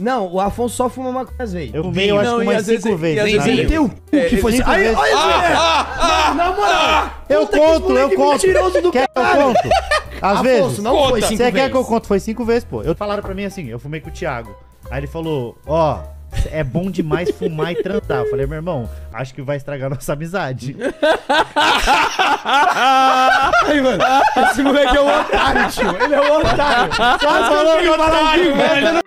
Não, o Afonso só fuma maconha às vezes. Eu fumei, eu acho que umas cinco vezes. às vezes- cu que é, foi cinco Aí, vezes. olha ah, ah, Na ah, moral. Eu conto, eu é conto. Quer que eu conto? Às vezes. não foi cinco Você quer que eu conto? Foi cinco vezes, pô. Eu falaram pra mim assim, eu fumei com o Thiago. Aí ele falou, ó, é bom demais fumar e transar. Eu falei, meu irmão, acho que vai estragar nossa amizade. Ai, mano, esse moleque é um otário, tio. Ele é um otário. Só falou que eu fala é otário, velho.